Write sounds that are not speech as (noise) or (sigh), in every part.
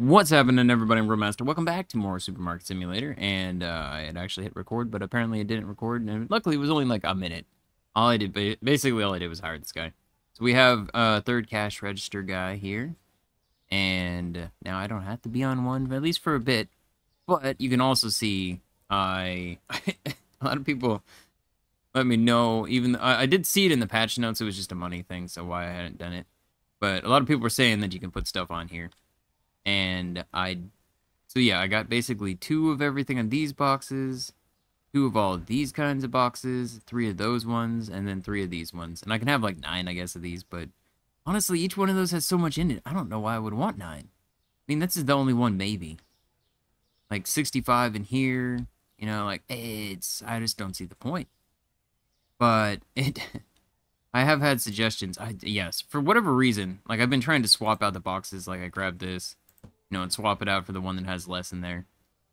What's happening, everybody? I'm Grillmastah. Welcome back to more Supermarket Simulator. And uh, I had actually hit record, but apparently it didn't record. And luckily, it was only like a minute. All I did, basically, all I did was hire this guy. So we have a third cash register guy here. And now I don't have to be on one, at least for a bit. But you can also see I... (laughs) a lot of people let me know. Even I, I did see it in the patch notes. It was just a money thing, so why I hadn't done it. But a lot of people were saying that you can put stuff on here and I, so yeah, I got basically two of everything on these boxes, two of all of these kinds of boxes, three of those ones, and then three of these ones. And I can have like nine, I guess, of these, but honestly, each one of those has so much in it. I don't know why I would want nine. I mean, this is the only one, maybe. Like 65 in here, you know, like, it's, I just don't see the point. But it, (laughs) I have had suggestions. I, yes, for whatever reason, like I've been trying to swap out the boxes, like I grabbed this, you know, and swap it out for the one that has less in there.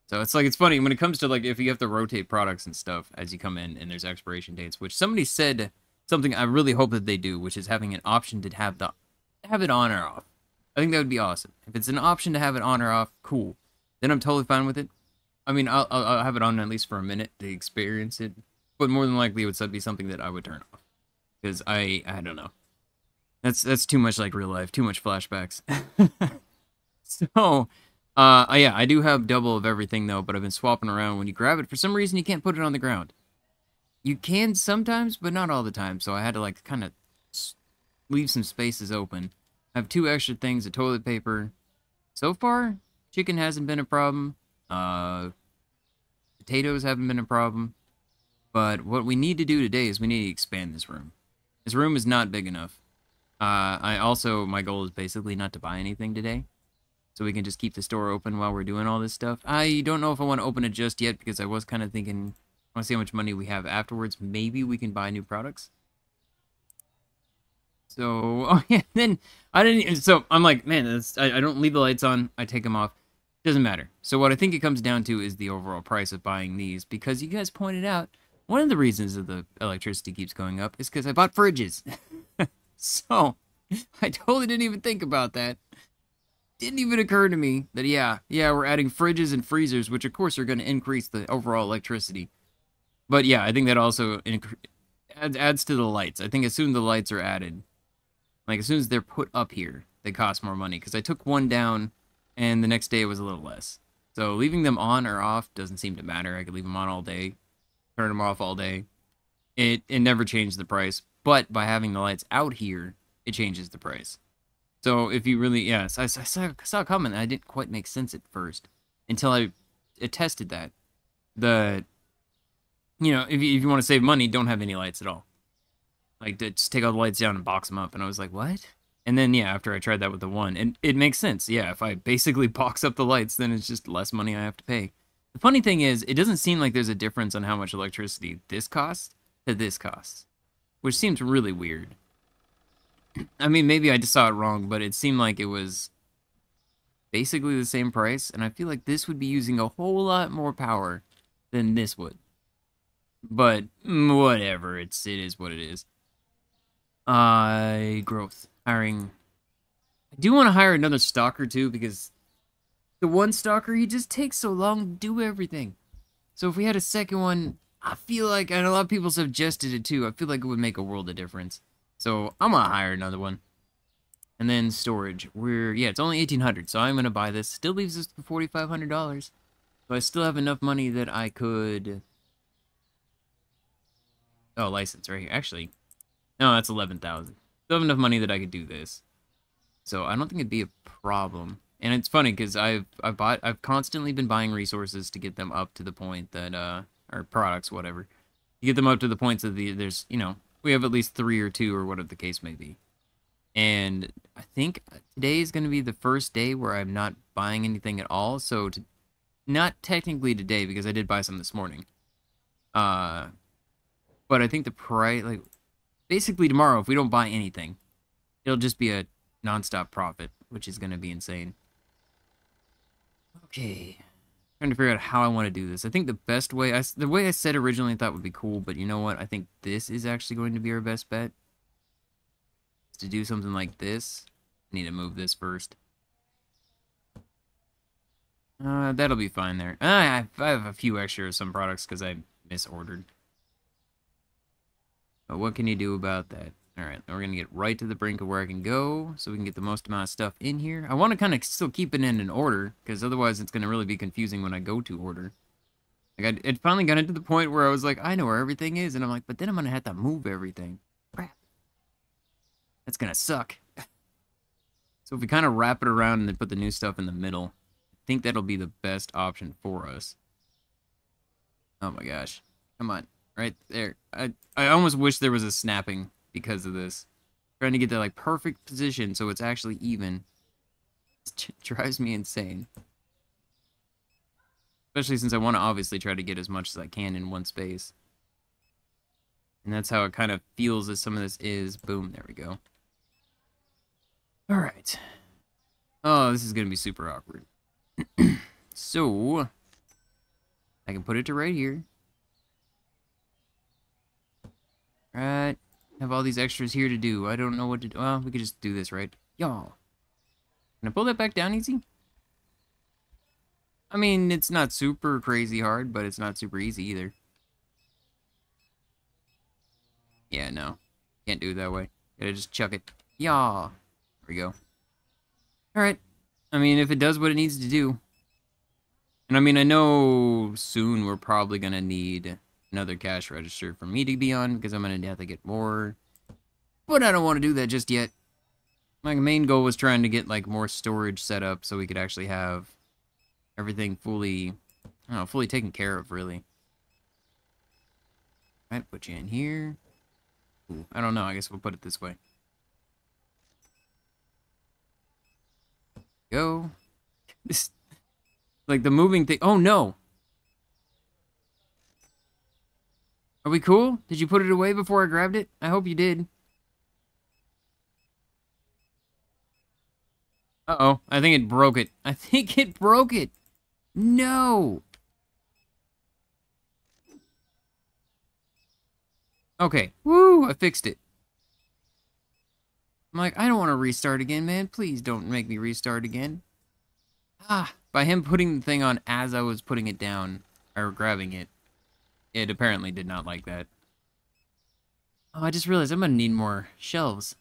So it's like, it's funny when it comes to like, if you have to rotate products and stuff as you come in and there's expiration dates, which somebody said something I really hope that they do, which is having an option to have the, have it on or off. I think that would be awesome. If it's an option to have it on or off, cool. Then I'm totally fine with it. I mean, I'll, I'll, I'll have it on at least for a minute to experience it, but more than likely it would be something that I would turn off because I I don't know. That's that's too much like real life, too much flashbacks. (laughs) (laughs) So, uh, yeah, I do have double of everything though, but I've been swapping around. When you grab it, for some reason, you can't put it on the ground. You can sometimes, but not all the time. So I had to like kind of leave some spaces open. I have two extra things of toilet paper. So far, chicken hasn't been a problem. Uh, potatoes haven't been a problem. But what we need to do today is we need to expand this room. This room is not big enough. Uh, I also, my goal is basically not to buy anything today so we can just keep the store open while we're doing all this stuff. I don't know if I want to open it just yet because I was kind of thinking, I want to see how much money we have afterwards. Maybe we can buy new products. So, (laughs) oh yeah, then I didn't, so I'm like, man, I, I don't leave the lights on, I take them off. Doesn't matter. So what I think it comes down to is the overall price of buying these because you guys pointed out one of the reasons that the electricity keeps going up is because I bought fridges. (laughs) so (laughs) I totally didn't even think about that didn't even occur to me that yeah, yeah, we're adding fridges and freezers, which of course are going to increase the overall electricity. But yeah, I think that also adds, adds to the lights. I think as soon as the lights are added, like as soon as they're put up here, they cost more money. Because I took one down, and the next day it was a little less. So leaving them on or off doesn't seem to matter. I could leave them on all day, turn them off all day. It it never changed the price. But by having the lights out here, it changes the price. So if you really, yes, I, I saw, saw a comment I didn't quite make sense at first until I attested that. The, you know, if you, if you want to save money, don't have any lights at all. Like, just take all the lights down and box them up. And I was like, what? And then, yeah, after I tried that with the one, and it makes sense. Yeah, if I basically (laughs) box up the lights, then it's just less money I have to pay. The funny thing is, it doesn't seem like there's a difference on how much electricity this costs to this costs, which seems really weird. I mean, maybe I just saw it wrong, but it seemed like it was basically the same price, and I feel like this would be using a whole lot more power than this would. But mm, whatever, it's it is what it is. Uh, growth hiring. I do want to hire another stocker too because the one stocker he just takes so long to do everything. So if we had a second one, I feel like, and a lot of people suggested it too. I feel like it would make a world of difference. So I'm gonna hire another one. And then storage. We're yeah, it's only eighteen hundred, so I'm gonna buy this. Still leaves us forty five hundred dollars. So I still have enough money that I could Oh, license right here. Actually, no, that's eleven thousand. Still have enough money that I could do this. So I don't think it'd be a problem. And it's funny because I've I've bought I've constantly been buying resources to get them up to the point that uh or products whatever, to get them up to the points that the there's you know we have at least three or two or whatever the case may be. And I think today is going to be the first day where I'm not buying anything at all. So, to, not technically today because I did buy some this morning. Uh, but I think the price, like, basically tomorrow, if we don't buy anything, it'll just be a nonstop profit, which is going to be insane. Okay trying to figure out how I want to do this. I think the best way, I, the way I said originally I thought would be cool, but you know what? I think this is actually going to be our best bet. to do something like this. I need to move this first. Uh, that'll be fine there. I have, I have a few extra of some products because I misordered. But what can you do about that? Alright, we're going to get right to the brink of where I can go so we can get the most amount of stuff in here. I want to kind of still keep it in an order because otherwise it's going to really be confusing when I go to order. Like, I, it finally got into the point where I was like, I know where everything is, and I'm like, but then I'm going to have to move everything. Crap. That's going to suck. so if we kind of wrap it around and then put the new stuff in the middle, I think that'll be the best option for us. Oh my gosh. Come on. Right there. I, I almost wish there was a snapping because of this. Trying to get the like perfect position so it's actually even. (laughs) It drives me insane. Especially since I want to obviously try to get as much as I can in one space. And that's how it kind of feels as some of this is. Boom, there we go. Alright. Oh, this is going to be super awkward. (clears throat) so, I can put it to right here. Right. Have all these extras here to do. I don't know what to do. Well, we could just do this, right? Y'all. Can I pull that back down easy? I mean, it's not super crazy hard, but it's not super easy either. Yeah, no. Can't do it that way. Gotta just chuck it. Yaw. There we go. Alright. I mean, if it does what it needs to do. And I mean, I know soon we're probably gonna need another cash register for me to be on because I'm going to have to get more. But I don't want to do that just yet. My main goal was trying to get like more storage set up so we could actually have everything fully, I know, fully taken care of really. All right, put you in here. Ooh, I don't know. I guess we'll put it this way. Go. (laughs) This, like the moving thing. Oh no! Are we cool? Did you put it away before I grabbed it? I hope you did. Uh-oh. I think it broke it. I (laughs) think it broke it. No. Okay. Woo! I fixed it. I'm like, I don't want to restart again, man. Please don't make me restart again. Ah, by him putting the thing on as I was putting it down, or grabbing it, it apparently did not like that. Oh, I just realized I'm gonna need more shelves.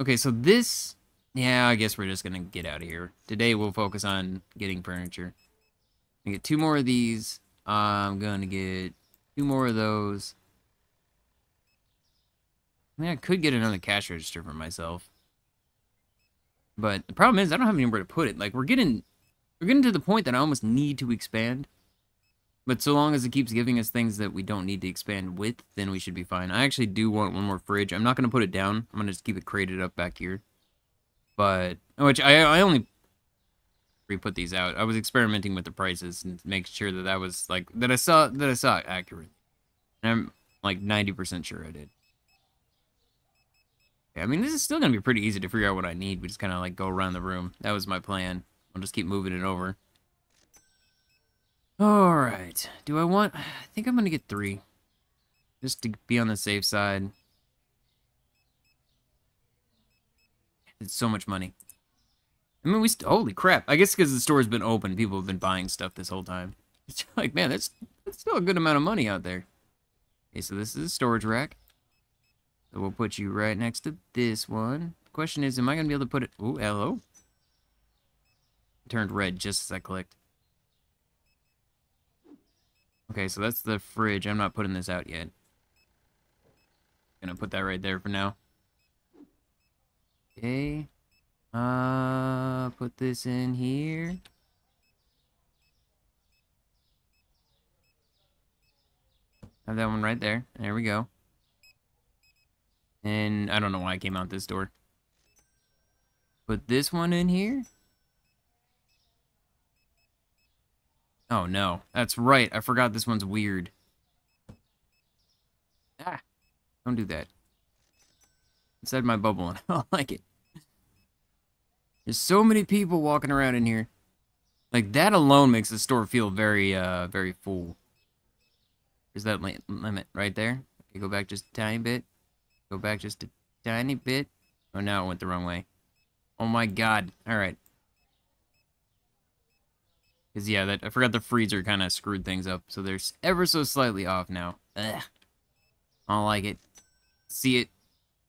Okay, so this... Yeah, I guess we're just gonna get out of here. Today we'll focus on getting furniture. I get two more of these. I'm gonna get two more of those. I mean, I could get another cash register for myself. But the problem is, I don't have anywhere to put it. Like, we're getting... We're getting to the point that I almost need to expand. But so long as it keeps giving us things that we don't need to expand with, then we should be fine. I actually do want one more fridge. I'm not going to put it down. I'm going to just keep it crated up back here. But, which I, I only re-put these out. I was experimenting with the prices and make sure that that was, like, that I saw, that I saw accurate. And I'm, like, 90% sure I did. Yeah, I mean, this is still going to be pretty easy to figure out what I need. We just kind of, like, go around the room. That was my plan. I'll just keep moving it over. Alright. Do I want... I think I'm gonna get three. Just to be on the safe side. It's so much money. I mean, we... Holy crap. I guess because the store's been open, people have been buying stuff this whole time. (laughs) It's like, man, that's, that's still a good amount of money out there. Okay, so this is a storage rack. So we'll put you right next to this one. Question is, am I going to be able to put it... Ooh, hello? It turned red just as I clicked. Okay, so that's the fridge. I'm not putting this out yet. Gonna put that right there for now. Okay. Uh, put this in here. Have that one right there. There we go. And I don't know why I came out this door. Put this one in here. Oh no, that's right. I forgot this one's weird. Ah, don't do that. Inside my bubble, and (laughs) I don't like it. There's so many people walking around in here. Like, that alone makes the store feel very, uh, very full. There's that limit right there. Okay, go back just a tiny bit. Go back just a tiny bit. Oh, now it went the wrong way. Oh my god. Alright. Because, yeah, that I forgot the freezer kind of screwed things up. So they're ever so slightly off now. Ugh. I don't like it. See it.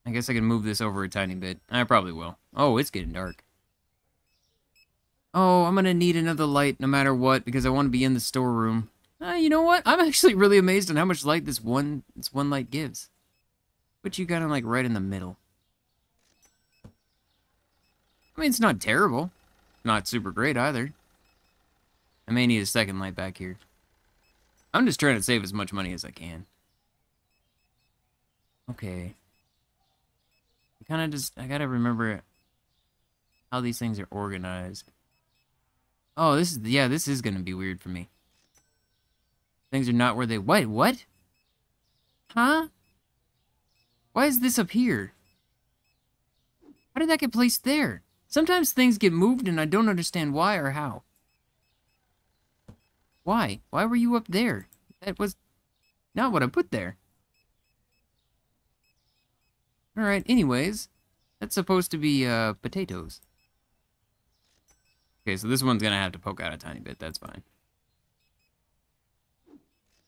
I guess I can move this over a tiny bit. I probably will. Oh, it's getting dark. Oh, I'm going to need another light no matter what because I want to be in the storeroom. Uh, you know what? I'm actually really amazed on how much light this one this one light gives. But you got of like right in the middle. I mean, it's not terrible. Not super great either. I may need a second light back here. I'm just trying to save as much money as I can. Okay. I kind of just, I gotta remember how these things are organized. Oh, this is, yeah, this is gonna be weird for me. Things are not where they, wait, what? Huh? Why is this up here? How did that get placed there? Sometimes things get moved and I don't understand why or how. Why? Why were you up there? That was not what I put there. Alright, anyways. That's supposed to be, uh, potatoes. Okay, so this one's gonna have to poke out a tiny bit. That's fine.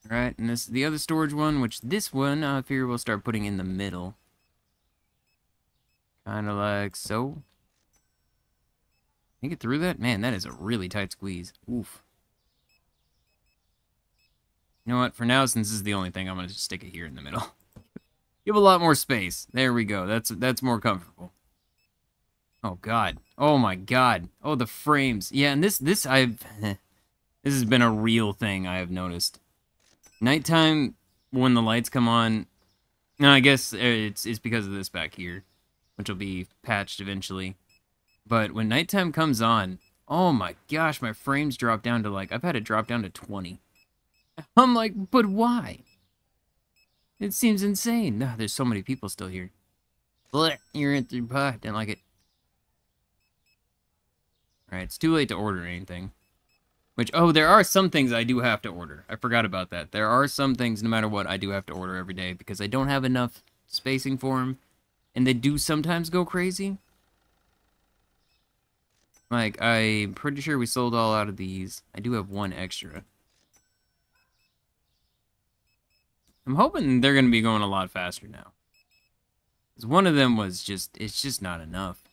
Alright, and this the other storage one, which this one, I figure we'll start putting in the middle. Kind of like so. Can you get through that? Man, that is a really tight squeeze. Oof. You know what? For now, since this is the only thing, I'm going to just stick it here in the middle. (laughs) you have a lot more space. There we go. That's that's more comfortable. Oh, God. Oh, my God. Oh, the frames. Yeah, and this, this, I've... (laughs) this has been a real thing I have noticed. Nighttime, when the lights come on... No, I guess uh, it's, it's because of this back here, which will be patched eventually. But when nighttime comes on, oh my gosh, my frames drop down to like, I've had it drop down to 20. I'm like, but why? It seems insane. No, there's so many people still here. Blech, you're in through pie. Didn't like it. Alright, it's too late to order anything. Which, oh, there are some things I do have to order. I forgot about that. There are some things, no matter what, I do have to order every day because I don't have enough spacing for them. And they do sometimes go crazy. Like, I'm pretty sure we sold all out of these. I do have one extra. I'm hoping they're going to be going a lot faster now. Because one of them was just, it's just not enough.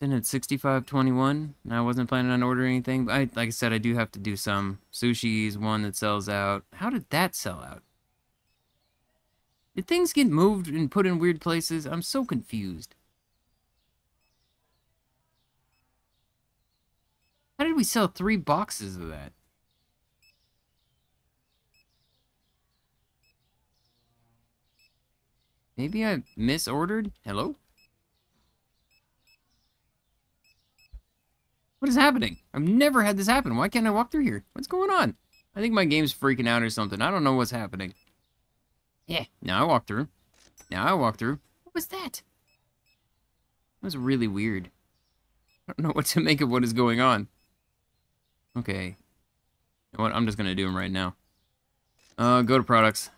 Then at 65.21, and I wasn't planning on ordering anything. But I, like I said, I do have to do some. Sushi's one that sells out. How did that sell out? Did things get moved and put in weird places? I'm so confused. How did we sell three boxes of that? Maybe I misordered? Hello? What is happening? I've never had this happen. Why can't I walk through here? What's going on? I think my game's freaking out or something. I don't know what's happening. Yeah, now I walk through. Now I walk through. What was that? That was really weird. I don't know what to (laughs) make of what is going on. Okay. You know what? I'm just gonna do them right now. Uh, go to products.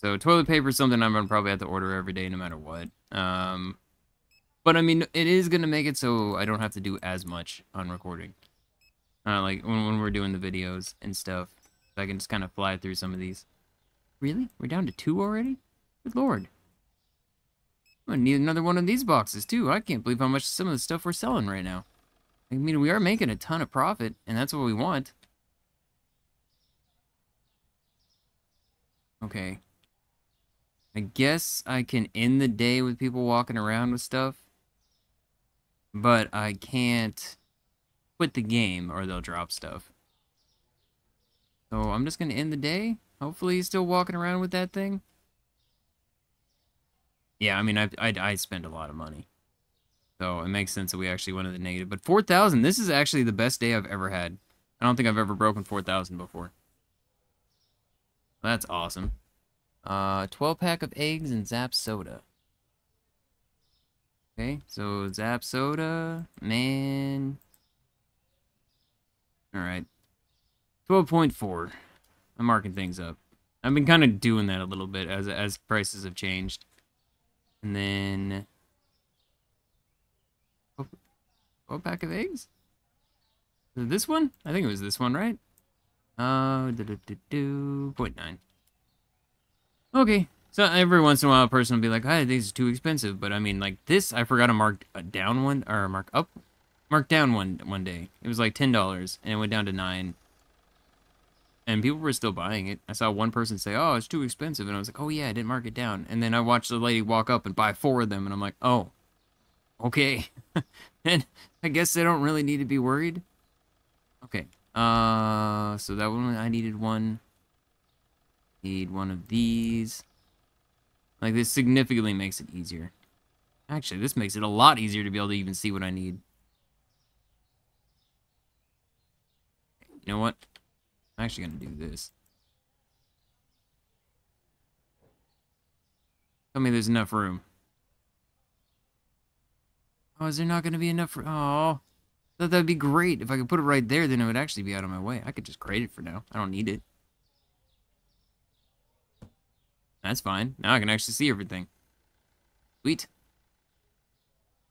So toilet paper is something I'm gonna probably have to order every day, no matter what. Um, but I mean, it is gonna make it so I don't have to do as much on recording. Uh, like when when we're doing the videos and stuff, I can just kind of fly through some of these. Really? We're down to two already? Good lord. I need another one of these boxes too. I can't believe how much some of the stuff we're selling right now. I mean, we are making a ton of profit, and that's what we want. Okay. I guess I can end the day with people walking around with stuff. But I can't quit the game or they'll drop stuff. So I'm just going to end the day. Hopefully he's still walking around with that thing. Yeah, I mean, I, I, I spend a lot of money. So it makes sense that we actually went to the negative. But 4,000, this is actually the best day I've ever had. I don't think I've ever broken 4,000 before. That's awesome. Uh, 12 pack of eggs and Zap soda. Okay, so Zap soda, man. Alright. 12.4. I'm marking things up. I've been kind of doing that a little bit as as prices have changed. And then 12 pack of eggs? This one? I think it was this one, right? Uh, do, do, do, do, 0.9. Okay. So every once in a while, a person will be like, "Hey, these are too expensive." But I mean, like this, I forgot to mark a down one or mark up, mark down one one day. It was like ten dollars, and it went down to nine. And people were still buying it. I saw one person say, "Oh, it's too expensive," and I was like, "Oh yeah, I didn't mark it down." And then I watched the lady walk up and buy four of them, and I'm like, "Oh, okay." (laughs) and I guess they don't really need to be worried. Okay. Uh, so that one I needed one. Need one of these. Like, this significantly makes it easier. Actually, this makes it a lot easier to be able to even see what I need. You know what? I'm actually going to do this. Tell me there's enough room. Oh, is there not going to be enough? Oh, thought that'd be great. If I could put it right there, then it would actually be out of my way. I could just create it for now. I don't need it. That's fine. Now I can actually see everything. Sweet.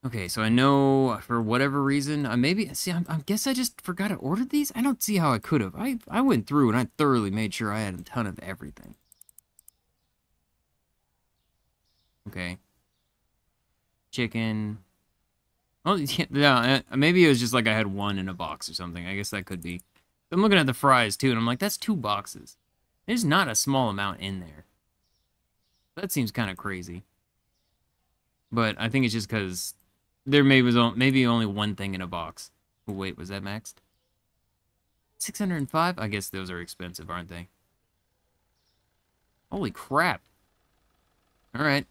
Okay, so I know for whatever reason, I maybe see. I, I guess I just forgot to order these. I don't see how I could have. I I went through and I thoroughly made sure I had a ton of everything. Okay. Chicken. Oh (laughs) yeah, uh, maybe it was just like I had one in a box or something. I guess that could be. I'm looking at the fries too, and I'm like, that's two boxes. There's not a small amount in there. That seems kind of crazy. But I think it's just because there may was maybe only one thing in a box. Wait, was that maxed? 605? I guess those are expensive, aren't they? Holy crap. Alright.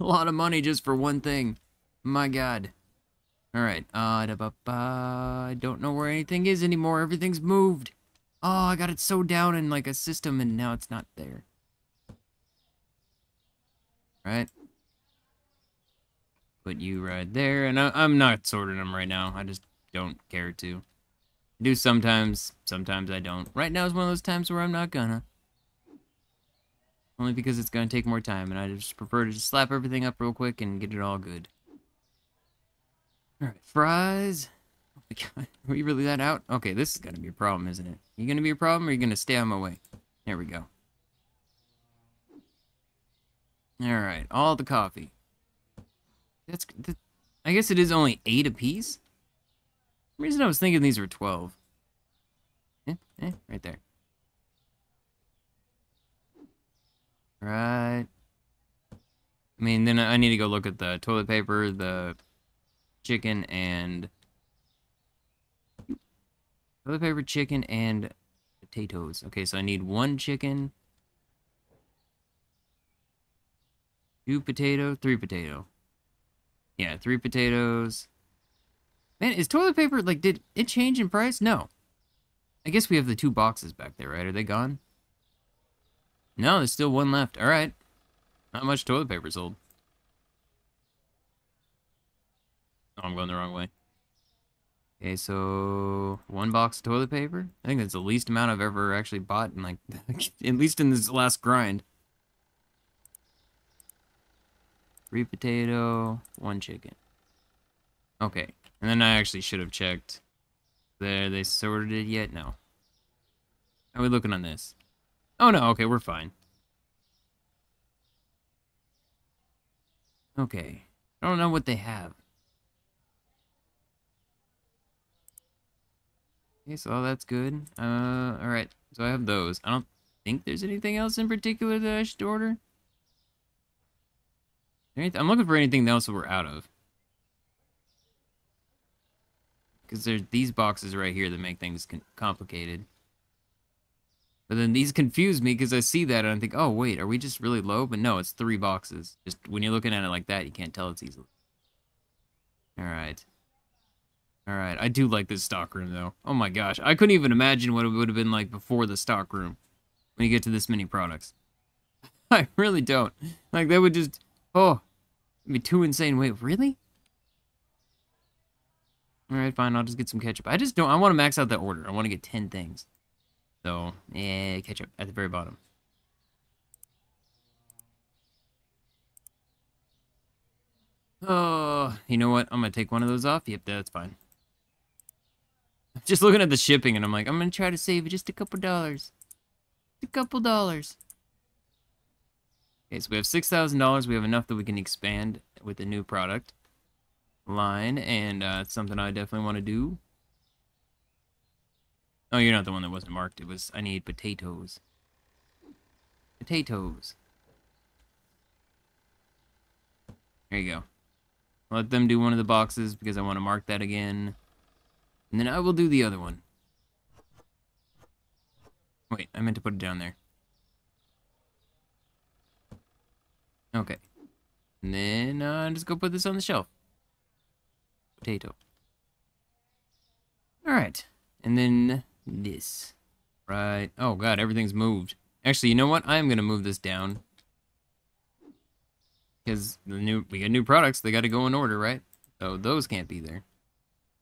a lot of money just for one thing. My god. Alright. Uh, da -ba -ba. I don't know where anything is anymore. Everything's moved. Oh, I got it so down in like a system and now it's not there right? Put you right there, and I, am not sorting them right now. I just don't care to. I do sometimes, sometimes I don't. Right now is one of those times where I'm not gonna. Only because it's gonna take more time, and I just prefer to just slap everything up real quick and get it all good. Alright, fries. Oh my (laughs) god, are we really that out? Okay, this is gonna be a problem, isn't it? You gonna be a problem, or are you gonna stay on my way? There we go. Alright, all the coffee. That's, that, I guess it is only 8 apiece? The reason I was thinking these were 12. Eh, eh, right there. Right. I mean, then I need to go look at the toilet paper, the chicken, and... Toilet paper, chicken, and potatoes. Okay, so I need one chicken, Two potato, three potato. Yeah, three potatoes. Man, is toilet paper, like, did it change in price? No. I guess we have the two boxes back there, right? Are they gone? No, there's still one left. All right. Not much toilet paper sold. Oh, I'm going the wrong way. Okay, so one box of toilet paper. I think that's the least amount I've ever actually bought in like, (laughs) at least in this last grind. Three potato, one chicken. Okay. And then I actually should have checked. There, they sorted it yet? No. How are we looking on this? Oh, no. Okay, we're fine. Okay. I don't know what they have. Okay, so that's good. Uh, alright. So I have those. I don't think there's anything else in particular that I should order. I'm looking for anything else that we're out of. Because there's these boxes right here that make things complicated. But then these confuse me because I see that and I think, oh, wait, are we just really low? But no, it's three boxes. Just when you're looking at it like that, you can't tell it's easily. Alright. Alright, I do like this stock room, though. Oh my gosh, I couldn't even imagine what it would have been like before the stock room. When you get to this many products. (laughs) I really don't. Like, that would just... Oh, It'd be too insane. Wait, really? Alright, fine. I'll just get some ketchup. I just don't... I want to max out that order. I want to get 10 things. So, yeah, ketchup at the very bottom. Oh, Oh, you know what? I'm gonna take one of those off. Yep, that's fine. Just looking at the shipping, and I'm like, I'm gonna try to save just a couple dollars. a couple dollars. Okay, so we have $6,000. We have enough that we can expand with the new product line, and uh, it's something I definitely want to do. Oh, you're not the one that wasn't marked. It was, I need potatoes. Potatoes. There you go. Let them do one of the boxes because I want to mark that again. And then I will do the other one. Wait, I meant to put it down there. Okay. And then uh, just go put this on the shelf. Potato. Alright. And then this. Right. Oh god, everything's moved. Actually, you know what? I am going to move this down. Because the new we got new products, they got to go in order, right? So those can't be there.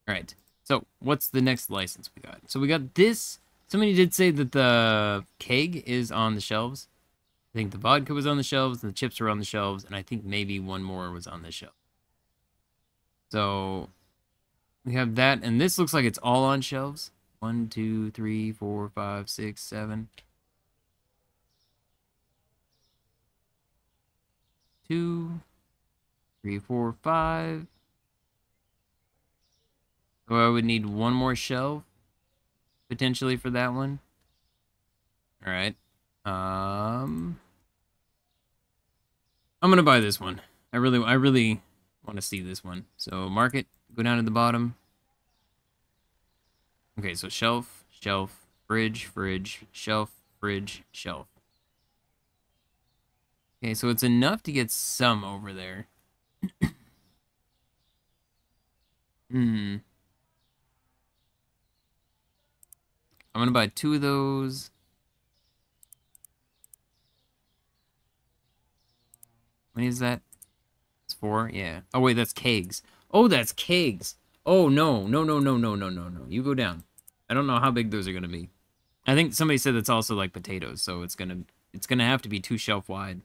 Alright. So, what's the next license we got? So we got this. Somebody did say that the keg is on the shelves. I think the vodka was on the shelves, and the chips were on the shelves, and I think maybe one more was on the shelf. So we have that, and this looks like it's all on shelves. One, two, three, four, five, six, seven. Two, three, four, five. So I would need one more shelf, potentially, for that one. Alright. Um, I'm gonna buy this one. I really, I really want to see this one. So market, go down to the bottom. Okay, so shelf, shelf, fridge, fridge, shelf, fridge, shelf. Okay, so it's enough to get some over there. (coughs) hmm. I'm gonna buy two of those. When is that? It's four? Yeah. Oh, wait, that's kegs. Oh, that's kegs. Oh, no. No, no, no, no, no, no, no. You go down. I don't know how big those are going to be. I think somebody said it's also like potatoes, so it's going to it's going to have to be two shelf wide.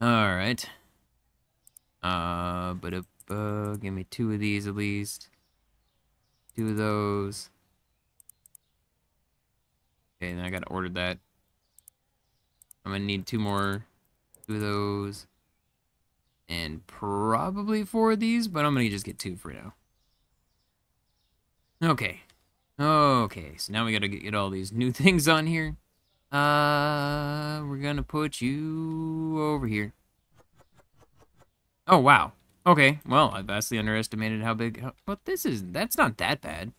All right. Uh, but uh, give me two of these at least. Two of those. Okay, then I got to order that. I'm to need two more of those, and probably four of these, but I'm gonna just get two for now. Okay. Okay, so now we gotta get all these new (laughs) things on here. Uh, we're gonna put you over here. Oh, wow. Okay, well, I vastly underestimated how big... But this is... That's not that bad.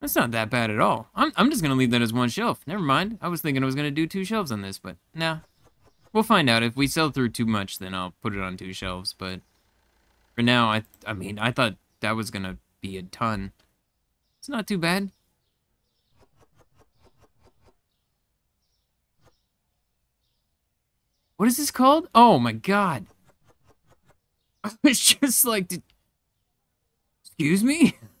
That's not that bad at all. I'm, I'm just going to leave that as one shelf. Never mind. I was thinking I was going to do two shelves on this, but nah. We'll find out. If we sell through too much, then I'll put it on two shelves. But for now, I I mean, I thought that was going to be a ton. It's not too bad. What is this called? Oh my god. (laughs) I was just like, did... excuse me? (laughs)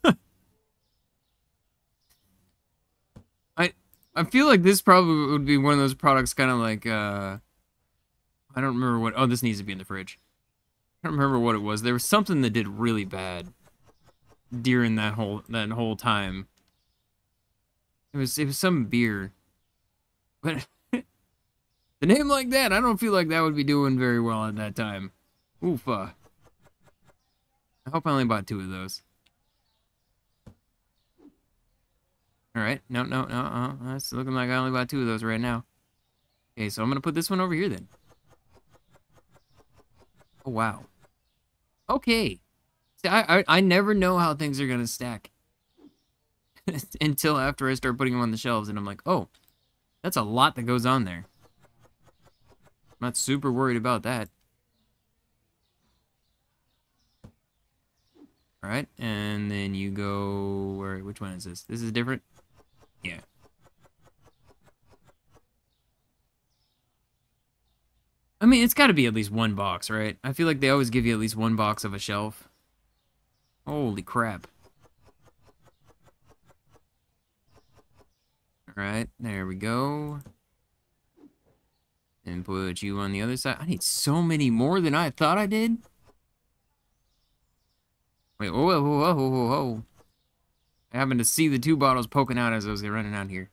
I feel like this probably would be one of those products kind of like, uh, I don't remember what, oh, this needs to be in the fridge. I don't remember what it was. There was something that did really bad during that whole, that whole time. It was, it was some beer. But (laughs) the name like that, I don't feel like that would be doing very well at that time. Oofa. I hope I only bought two of those. All right. No, no, no. Uh, that's looking like I only bought two of those right now. Okay, so I'm to put this one over here then. Oh, wow. Okay. See, I, I, I never know how things are to stack. (laughs) Until after I start putting them on the shelves and I'm like, oh, that's a lot that goes on there. I'm not super worried about that. All right, and then you go, where, which one is this? This is different? Yeah. I mean, it's got to be at least one box, right? I feel like they always give you at least one box of a shelf. Holy crap. Alright, there we go. And put you on the other side. I need so many more than I thought I did. Wait, whoa, whoa, whoa, whoa, whoa. I happened to see the two bottles poking out as I was running out here.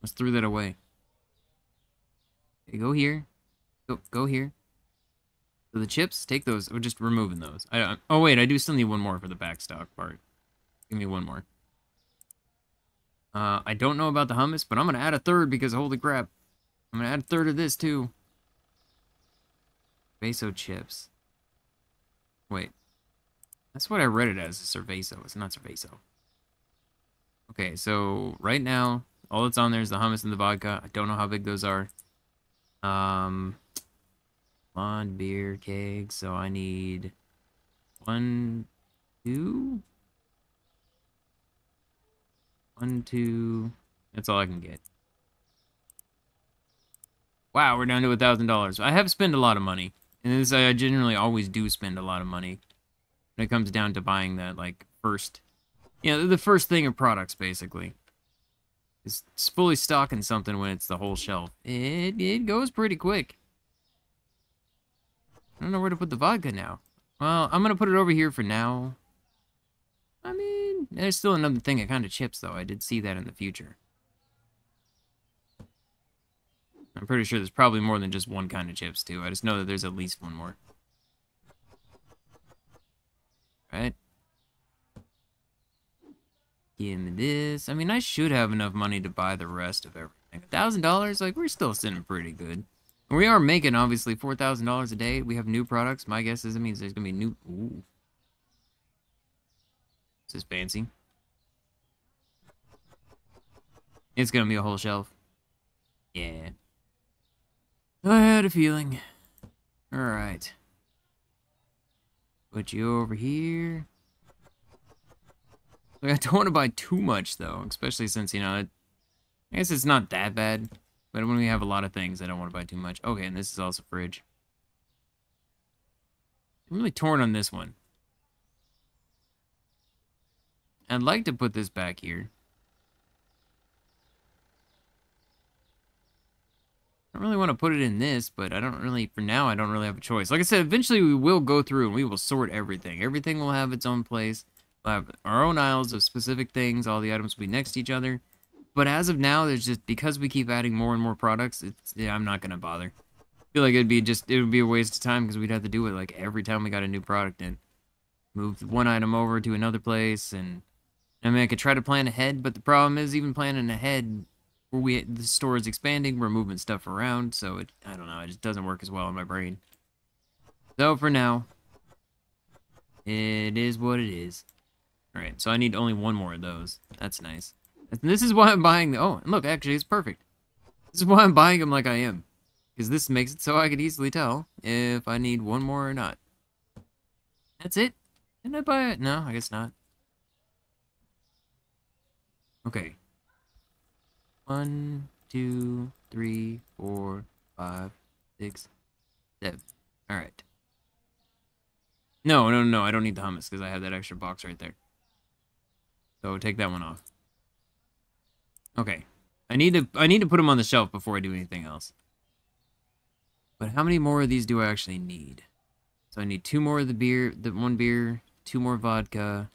Let's threw that away. Okay, go here. Go, go here. So the chips, take those. We're just removing those. I, I, oh, wait, I do still need one more for the backstock part. Give me one more. Uh, I don't know about the hummus, but I'm going to add a third because holy crap. I'm going to add a third of this too. Cerveso chips. Wait. That's what I read it as, Cerveso. It's not Cerveso. Okay, so right now, all that's on there is the hummus and the vodka. I don't know how big those are. Um, on beer keg, so I need one, two, one, two. That's all I can get. Wow, we're down to a thousand dollars. I have spent a lot of money, and this I generally always do spend a lot of money when it comes down to buying that like first, you know, the first thing of products basically. Is fully stocking something when it's the whole shelf. It it goes pretty quick. I don't know where to put the vodka now. Well, I'm gonna put it over here for now. I mean, there's still another thing of kind of chips though. I did see that in the future. I'm pretty sure there's probably more than just one kind of chips too. I just know that there's at least one more. Right? Give this. I mean, I should have enough money to buy the rest of everything. A thousand dollars, like we're still sitting pretty good. We are making obviously four thousand dollars a day. We have new products. My guess is it means there's gonna be new. Ooh, this is fancy. It's gonna be a whole shelf. Yeah. I had a feeling. All right. Put you over here. Like, I don't want to buy too much, though, especially since, you know, it, I guess it's not that bad. But when we have a lot of things, I don't want to buy too much. Okay, and this is also fridge. I'm really torn on this one. I'd like to put this back here. I don't really want to put it in this, but I don't really, for now, I don't really have a choice. Like I said, eventually we will go through and we will sort everything. Everything will have its own place. We'll have our own aisles of specific things. All the items will be next to each other. But as of now, there's just, because we keep adding more and more products, it's, yeah, I'm not going to bother. I feel like it'd be just, it would be a waste of time because we'd have to do it like every time we got a new product in. Move one item over to another place and, I mean, I could try to plan ahead, but the problem is even planning ahead where we the store is expanding, we're moving stuff around, so it I don't know, it just doesn't work as well in my brain. So for now, it is what it is. Alright, so I need only one more of those. That's nice. And this is why I'm buying the oh, and look, actually it's perfect. This is why I'm buying them like I am. Because this makes it so I could easily tell if I need one more or not. That's it? Didn't I buy it? No, I guess not. Okay, one, two, three, four, five, six, seven. Alright. No, no, no, I don't need the hummus because I have that extra box right there. So take that one off. Okay. I need to I need to put them on the shelf before I do anything else. But how many more of these do I actually need? So I need two more of the beer, the one beer, two more vodka,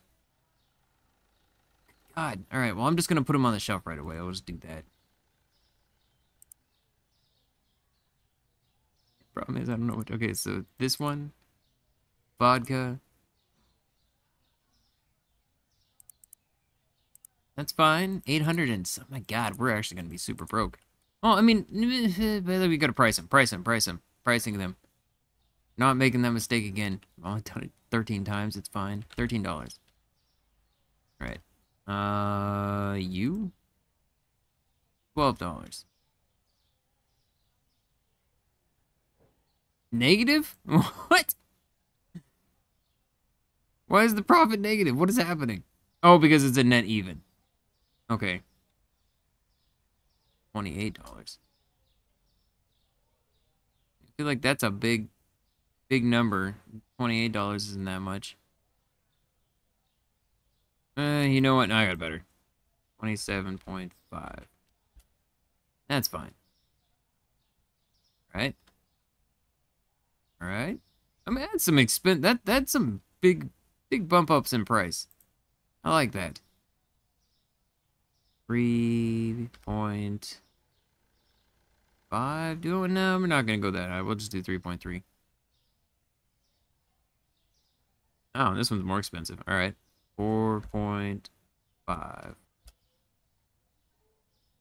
God. All right, well, I'm just going to put them on the shelf right away. I'll just do that. Problem is, I don't know what... Okay, so this one. Vodka. That's fine. 800 and... Oh my God, we're actually going to be super broke. Oh, I mean, (laughs) we got to price them. Price them. Price them. Pricing them. Not making that mistake again. Oh, I've done it 13 times. It's fine. $13. All right. Uh, you? Twelve dollars. Negative? (laughs) What? Why is the profit negative? What is happening? Oh, because it's a net even. Okay. $28. I feel like that's a big, big number. $28 isn't that much. Uh, you know what? No, I got better. 27.5. That's fine. Right? Alright. I mean, that's some expense. That, that's some big, big bump ups in price. I like that. 3.5. Do it? No, we're not going to go that high. We'll just do 3.3. Oh, this one's more expensive. All right. 4.5.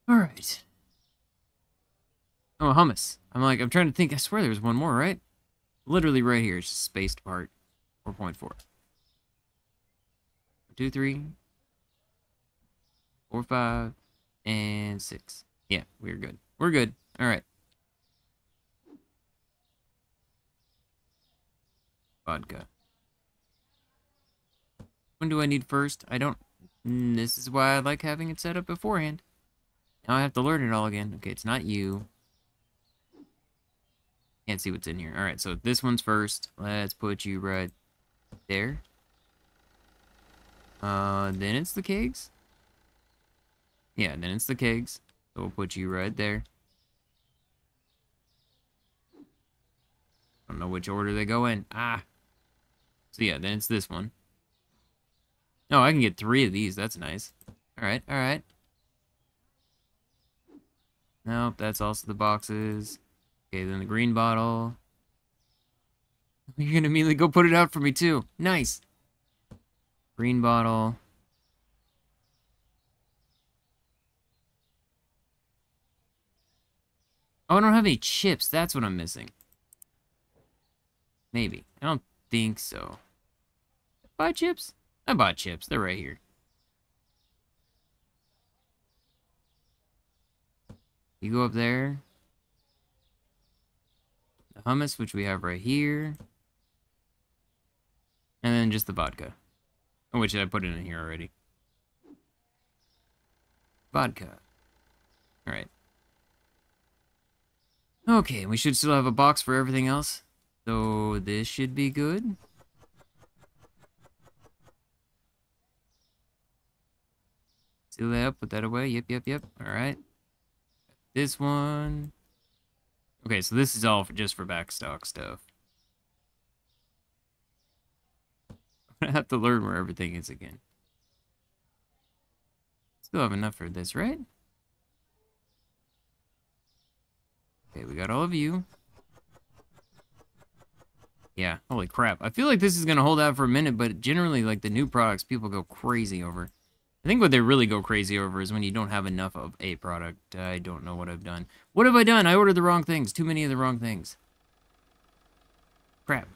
All right. Oh, hummus. I'm like, I'm trying to think. I swear there was one more, right? Literally right here. It's spaced apart. 4.4. 2, 3, 4, 5, and 6. Yeah, we're good. We're good. All right. Vodka. When do I need first? I don't... Mm, this is why I like having it set up beforehand. Now I have to learn it all again. Okay, it's not you. Can't see what's in here. Alright, so this one's first. Let's put you right there. Uh, then it's the kegs. Yeah, then it's the kegs. So we'll put you right there. I don't know which order they go in. Ah. So yeah, then it's this one. Oh, I can get three of these. That's nice. Alright, alright. Nope, that's also the boxes. Okay, then the green bottle. (laughs) You're gonna immediately go put it out for me too. Nice. Green bottle. Oh, I don't have any chips. That's what I'm missing. Maybe. I don't think so. Buy chips? I bought chips. They're right here. You go up there. The hummus, which we have right here. And then just the vodka. Oh, which I put it in here already. Vodka. Alright. Okay, we should still have a box for everything else. So this should be good. Seal that up, put that away. Yep, yep, yep. Alright. This one. Okay, so this is all for, just for backstock stuff. (laughs) Gonna have to learn where everything is again. Still have enough for this, right? Okay, we got all of you. Yeah, holy crap. I feel like this is gonna hold out for a minute, but generally, like, the new products, people go crazy over. I think what they really go crazy over is when you don't have enough of a product. I don't know what I've done. What have I done? I ordered the wrong things. Too many of the wrong things. Crap.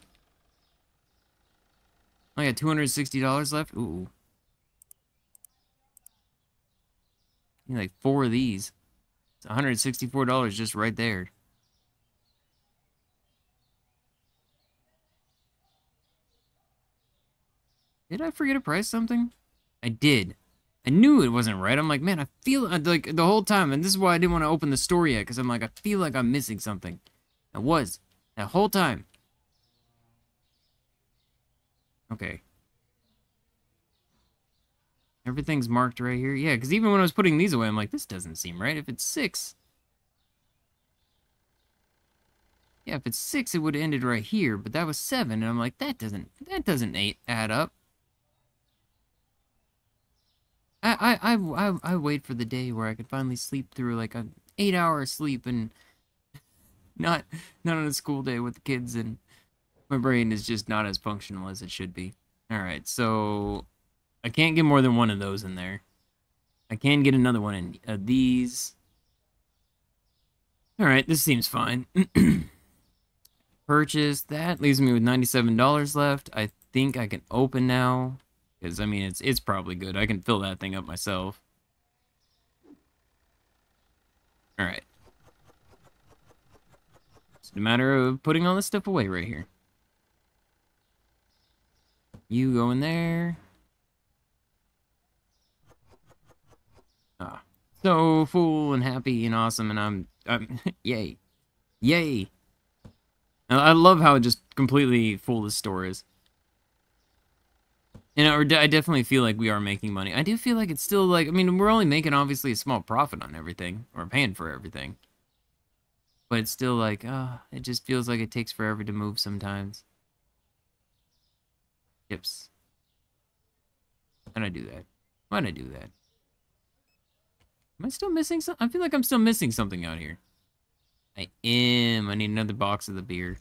I got $260 left? Ooh. need like four of these. It's $164 just right there. Did I forget to price something? I did. I knew it wasn't right. I'm like, man, I feel uh, like the whole time, and this is why I didn't want to open the store yet, because I'm like, I feel like I'm missing something. I was. That whole time. Okay. Everything's marked right here. Yeah, because even when I was putting these away, I'm like, this doesn't seem right. If it's six. Yeah, if it's six, it would have ended right here, but that was seven, and I'm like, that doesn't, that doesn't eight add up. I, I, I, I, wait for the day where I could finally sleep through like an eight hour sleep and (laughs) not, not on a school day with the kids and my brain is just not as functional as it should be. All right, so I can't get more than one of those in there. I can get another one in uh, these. All right, this seems fine. (clears throat) Purchase that leaves me with $97 left. I think I can open now. Because, I mean, it's, it's probably good. I can fill that thing up myself. Alright. It's a matter of putting all this stuff away right here. You go in there. Ah. So full and happy and awesome and I'm... I'm (laughs) yay. Yay. I love how it just completely full this store is. And I definitely feel like we are making money. I do feel like it's still like, I mean, we're only making obviously a small profit on everything, or paying for everything. but it's still like, uh, it just feels like it takes forever to move sometimes. Chips. Why'd I do that? Why'd I do that? Am I still missing something? I feel like I'm still missing something out here. I am. I need another box of the beer.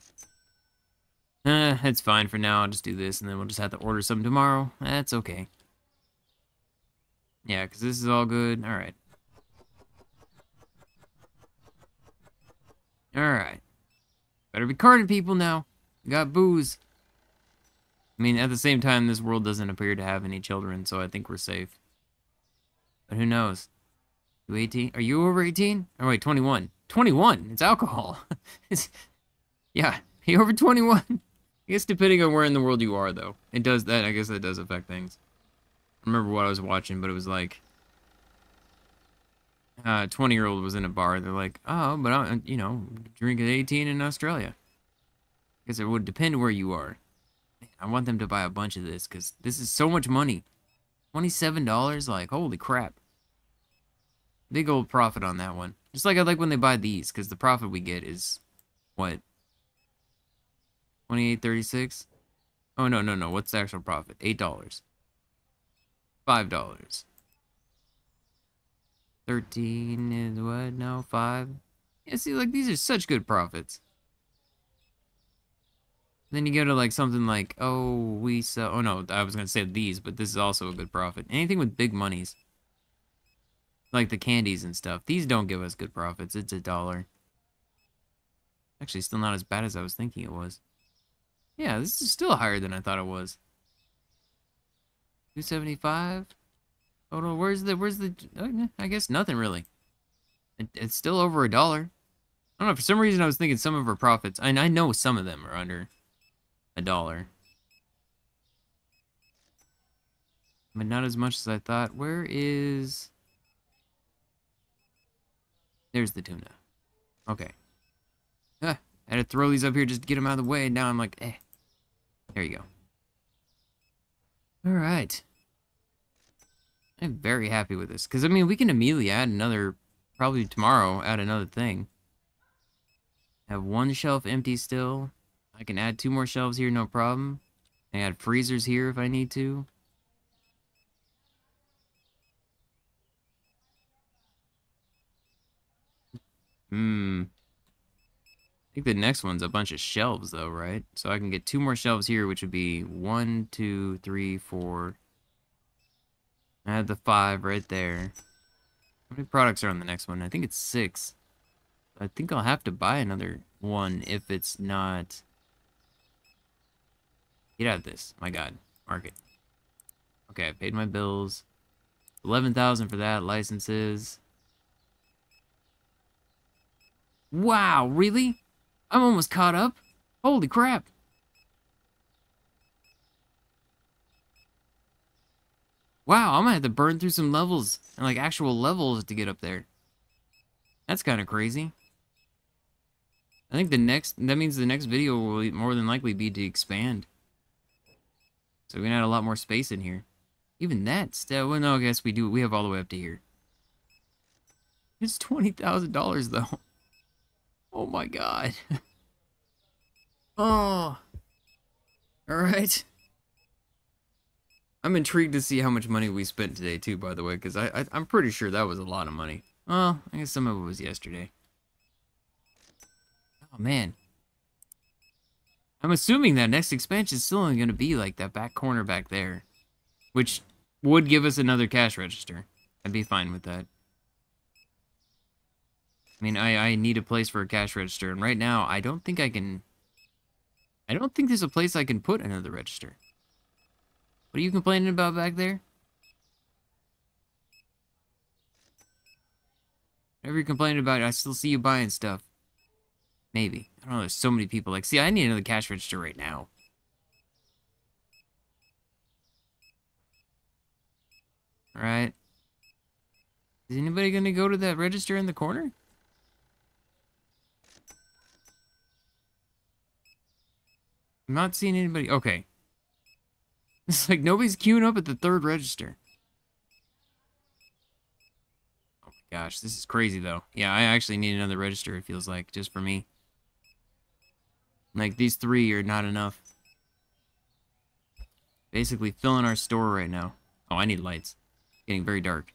Uh, it's fine for now. I'll just do this, and then we'll just have to order some tomorrow. That's okay. Yeah, because this is all good. All right. All right. Better be carding people now. We got booze. I mean, at the same time, this world doesn't appear to have any children, so I think we're safe. But who knows? You 18? Are you over 18? Oh, wait, 21. 21. It's alcohol. (laughs) it's, yeah, you over 21. I guess depending on where in the world you are, though. It does that. I guess that does affect things. I remember what I was watching, but it was like... A uh, 20-year-old was in a bar. They're like, oh, but, I, you know, drink at 18 in Australia. Because it would depend where you are. I want them to buy a bunch of this, because this is so much money. $27? Like, holy crap. Big old profit on that one. Just like I like when they buy these, because the profit we get is, what? 28.36. Oh, no, no, no. What's the actual profit? $8. $5. 13 is what? No, 5? Yeah, see, like, these are such good profits. Then you go to, like, something like, oh, we sell... Oh, no, I was going to say these, but this is also a good profit. Anything with big monies. Like the candies and stuff. These don't give us good profits. It's a dollar. Actually, still not as bad as I was thinking it was. Yeah, this is still higher than I thought it was. 275? Oh no, where's the, where's the, oh, I guess nothing really. It, it's still over a dollar. I don't know, for some reason I was thinking some of our profits, and I know some of them are under a dollar. But not as much as I thought. Where is... There's the tuna. Okay. Ah, I had to throw these up here just to get them out of the way, and now I'm like, eh. There you go. Alright. I'm very happy with this. Because, I mean, we can immediately add another, probably tomorrow, add another thing. Have one shelf empty still. I can add two more shelves here, no problem. I add freezers here if I need to. Hmm. I think the next one's a bunch of shelves, though, right? So I can get two more shelves here, which would be one, two, three, four. I have the five right there. How many products are on the next one? I think it's six. I think I'll have to buy another one if it's not... Get out of this. My god. Market. Okay, I paid my bills. 11000 for that. Licenses. Wow, really? I'm almost caught up. Holy crap. Wow, I'm gonna have to burn through some levels, and like actual levels to get up there. That's kind of crazy. I think the next, that means the next video will more than likely be to expand. So we're gonna add a lot more space in here. Even that, still, well, no, I guess we do, we have all the way up to here. It's $20,000 though. Oh my god. (laughs) oh. Alright. I'm intrigued to see how much money we spent today too, by the way, because I, I, I'm pretty sure that was a lot of money. Well, I guess some of it was yesterday. Oh man. I'm assuming that next expansion is still only going to be like that back corner back there. Which would give us another cash register. I'd be fine with that. I mean, I, I need a place for a cash register, and right now, I don't think I can... I don't think there's a place I can put another register. What are you complaining about back there? Whatever you're complaining about, I still see you buying stuff. Maybe. I don't know, there's so many people. Like, see, I need another cash register right now. Alright. Is anybody gonna go to that register in the corner? I'm not seeing anybody. Okay. (laughs) It's like nobody's queuing up at the third register. Oh my Gosh, this is crazy though. Yeah, I actually need another register, it feels like, just for me. Like, these three are not enough. Basically filling our store right now. Oh, I need lights. Getting very dark.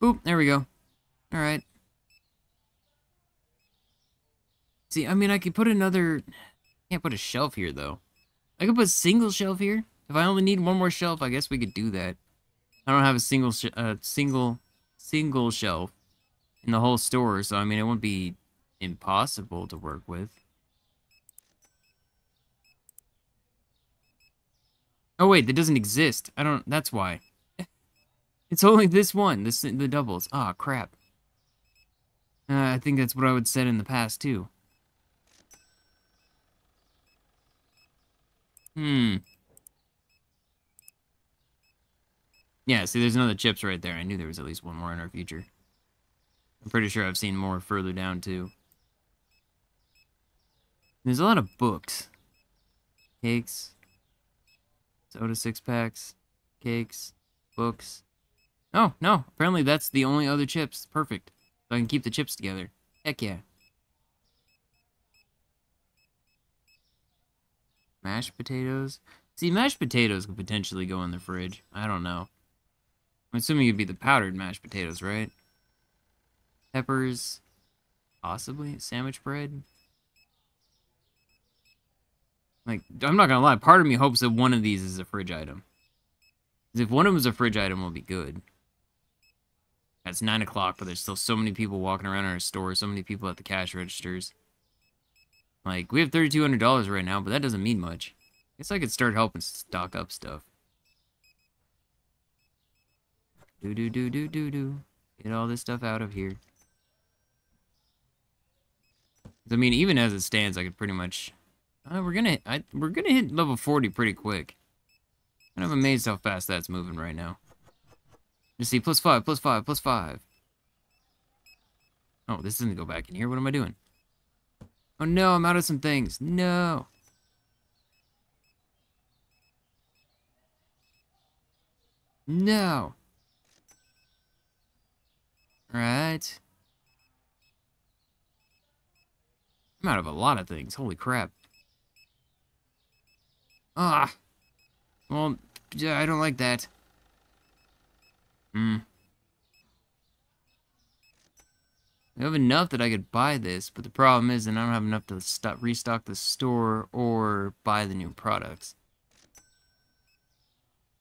Boop, there we go. Alright. See, I mean, I could put another... Can't put a shelf here, though. I could put a single shelf here. If I only need one more shelf, I guess we could do that. I don't have a single, uh, single, single shelf in the whole store, so I mean, it wouldn't be impossible to work with. Oh wait, that doesn't exist. I don't. That's why. (laughs) It's only this one. This the doubles. Ah, oh, crap. Uh, I think that's what I would said in the past too. Hmm. Yeah, see, there's another chips right there. I knew there was at least one more in our future. I'm pretty sure I've seen more further down, too. There's a lot of books. Cakes. Soda six packs. Cakes. Books. Oh, no. Apparently that's the only other chips. Perfect. So I can keep the chips together. Heck yeah. Mashed potatoes. See, mashed potatoes could potentially go in the fridge. I don't know. I'm assuming it'd be the powdered mashed potatoes, right? Peppers. Possibly. Sandwich bread. Like, I'm not gonna lie, part of me hopes that one of these is a fridge item. If one of them is a fridge item, we'll be good. It's 9 o'clock, but there's still so many people walking around our store, so many people at the cash registers. Like, we have $3,200 right now, but that doesn't mean much. I guess I could start helping stock up stuff. Do do do do do do. Get all this stuff out of here. I mean, even as it stands, I could pretty much. Uh, we're gonna, I, we're gonna hit level 40 pretty quick. I'm amazed how fast that's moving right now. You see, plus five, plus five, plus five. Oh, this doesn't go back in here. What am I doing? Oh no, I'm out of some things. No. No. Right. I'm out of a lot of things. Holy crap. Ah. Well, yeah, I don't like that. Hmm. I have enough that I could buy this, but the problem is that I don't have enough to stop, restock the store or buy the new products.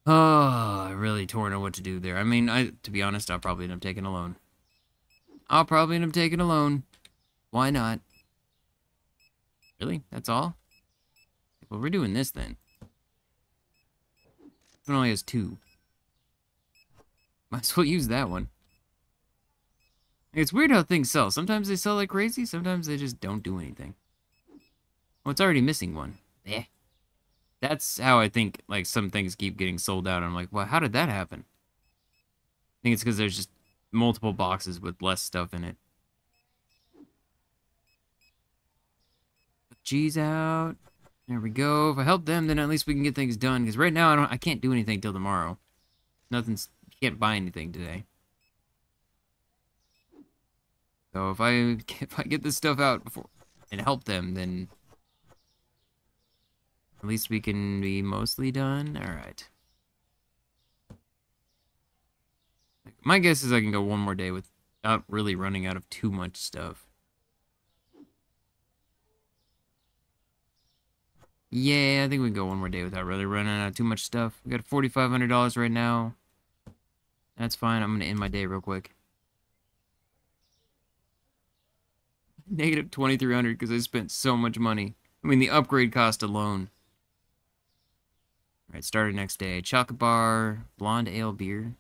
Oh, I really torn on what to do there. I mean, I to be honest, I'll probably end up taking a loan. I'll probably end up taking a loan. Why not? Really? That's all? Well, we're doing this then. It only has two. Might as well use that one. It's weird how things sell. Sometimes they sell like crazy, sometimes they just don't do anything. Oh, it's already missing one. Eh. That's how I think, like, some things keep getting sold out. I'm like, well, how did that happen? I think it's because there's just multiple boxes with less stuff in it. Cheese out. There we go. If I help them, then at least we can get things done. Because right now, I don't, I can't do anything till tomorrow. Nothing's, can't buy anything today. So if I (laughs) if I get this stuff out before and help them, then at least we can be mostly done. All right. My guess is I can go one more day without really running out of too much stuff. Yeah, I think we can go one more day without really running out of too much stuff. We got $4,500 right now. That's fine. I'm going to end my day real quick. Negative 2300 because I spent so much money. I mean, the upgrade cost alone. Alright, started next day. Chocolate bar, blonde ale beer.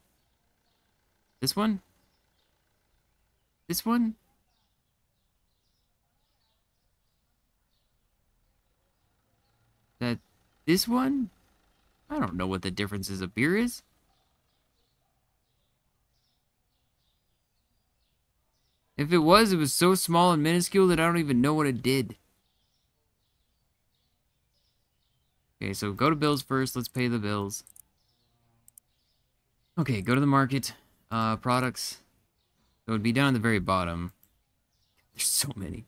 This one? This one? That this one? I don't know what the difference is of beer is. If it was, it was so small and minuscule that I don't even know what it did. Okay, so go to bills first. Let's pay the bills. Okay, go to the market. Uh, products. So it would be down at the very bottom. There's so many.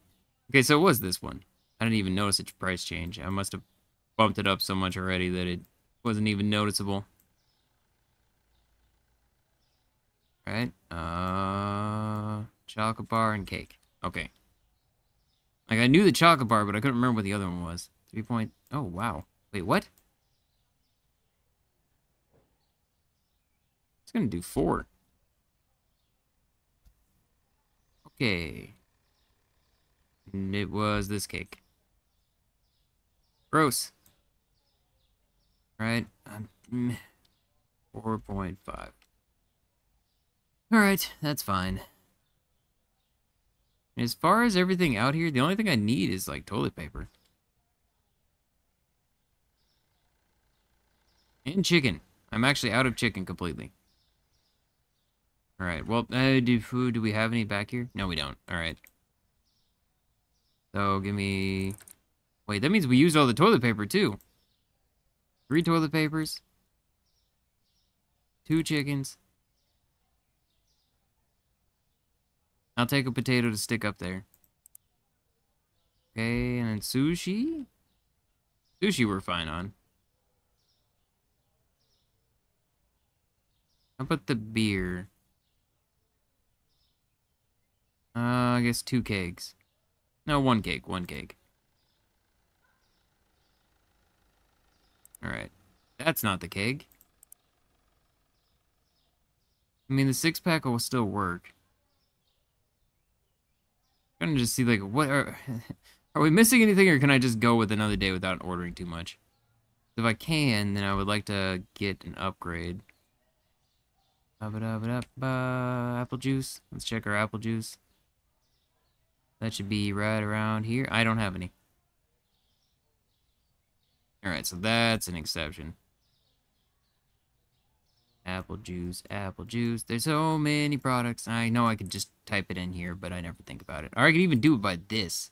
Okay, so it was this one. I didn't even notice its price change. I must have bumped it up so much already that it wasn't even noticeable. Right? Uh, chocolate bar and cake. Okay. Like, I knew the chocolate bar, but I couldn't remember what the other one was. Three point... Oh, wow. Wait, what? It's gonna do four. Okay. And it was this cake. Gross. Right? Um, 4.5. Alright, that's fine. As far as everything out here, the only thing I need is, like, toilet paper. And chicken. I'm actually out of chicken completely. Alright, well, uh, do, food, do we have any back here? No, we don't. Alright. So, give me... Wait, that means we used all the toilet paper, too. Three toilet papers. Two chickens. I'll take a potato to stick up there. Okay, and then sushi? Sushi we're fine on. How about the beer? Uh, I guess two kegs. No, one keg, one keg. Alright. That's not the keg. I mean, the six-pack will still work. I'm gonna just see, like, what are... (laughs) Are we missing anything, or can I just go with another day without ordering too much? If I can, then I would like to get an upgrade. Apple juice. Let's check our apple juice. That should be right around here. I don't have any. Alright, so that's an exception. Apple juice, apple juice. There's so many products. I know I could just type it in here, but I never think about it. Or I could even do it by this.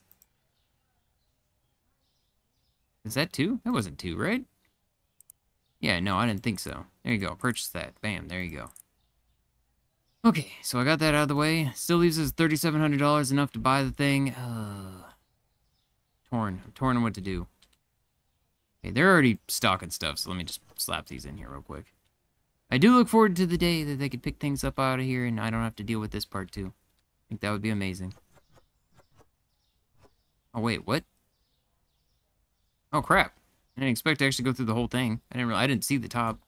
Is that two? That wasn't two, right? Yeah, no, I didn't think so. There you go. Purchase that. Bam, there you go. Okay, so I got that out of the way. Still leaves us $3,700 enough to buy the thing. Uh, torn. I'm torn on what to do. Okay, they're already stocking stuff, so let me just slap these in here real quick. I do look forward to the day that they could pick things up out of here and I don't have to deal with this part too. I think that would be amazing. Oh, wait, what? Oh, crap. I didn't expect to actually go through the whole thing. I didn't really, I didn't see the top.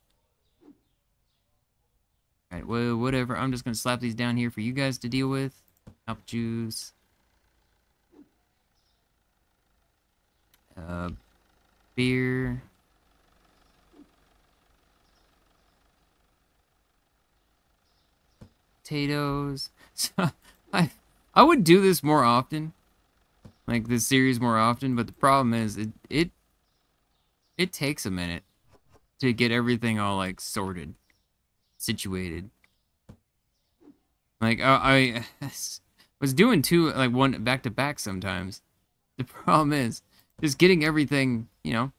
Alright, well, whatever. I'm just going to slap these down here for you guys to deal with. Apple juice. Uh, beer. Potatoes. (laughs) So, I, I would do this more often. Like, this series more often, but the problem is, it, it, it takes a minute to get everything all, like, sorted situated. Like I, I (laughs) was doing two like one back to back sometimes. The (laughs) problem is just getting everything, you know,